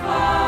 glorified.